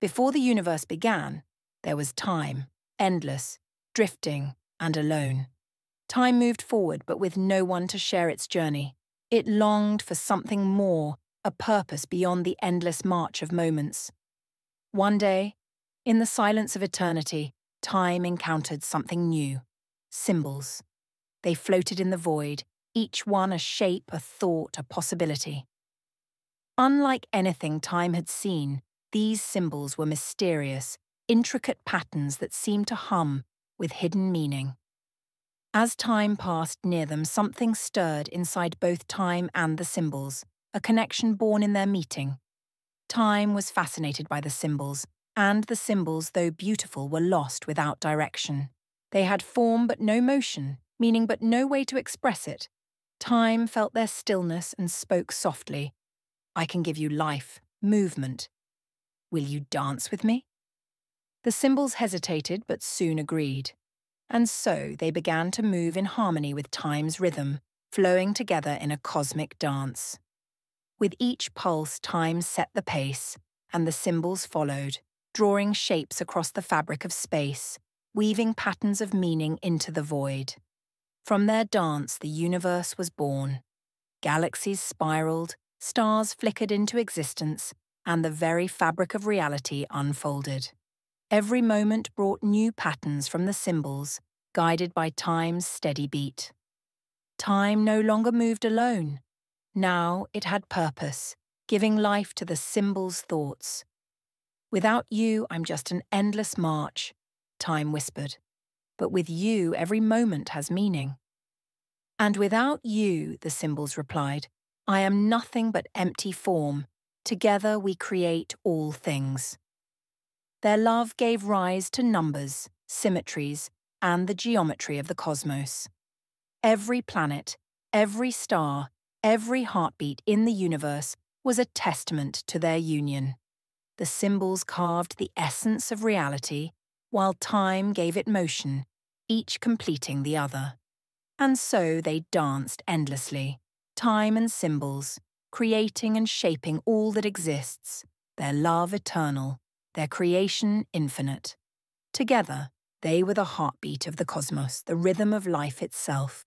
Before the universe began, there was time, endless, drifting, and alone. Time moved forward, but with no one to share its journey. It longed for something more, a purpose beyond the endless march of moments. One day, in the silence of eternity, time encountered something new symbols. They floated in the void, each one a shape, a thought, a possibility. Unlike anything time had seen, these symbols were mysterious, intricate patterns that seemed to hum with hidden meaning. As time passed near them, something stirred inside both time and the symbols, a connection born in their meeting. Time was fascinated by the symbols, and the symbols, though beautiful, were lost without direction. They had form but no motion, meaning but no way to express it. Time felt their stillness and spoke softly. I can give you life, movement. Will you dance with me? The symbols hesitated but soon agreed and so they began to move in harmony with time's rhythm, flowing together in a cosmic dance. With each pulse, time set the pace, and the symbols followed, drawing shapes across the fabric of space, weaving patterns of meaning into the void. From their dance, the universe was born. Galaxies spiraled, stars flickered into existence, and the very fabric of reality unfolded. Every moment brought new patterns from the symbols, guided by time's steady beat. Time no longer moved alone. Now it had purpose, giving life to the symbol's thoughts. Without you, I'm just an endless march, time whispered. But with you, every moment has meaning. And without you, the symbols replied, I am nothing but empty form. Together we create all things. Their love gave rise to numbers, symmetries, and the geometry of the cosmos. Every planet, every star, every heartbeat in the universe was a testament to their union. The symbols carved the essence of reality, while time gave it motion, each completing the other. And so they danced endlessly, time and symbols, creating and shaping all that exists, their love eternal, their creation infinite. Together, they were the heartbeat of the cosmos, the rhythm of life itself.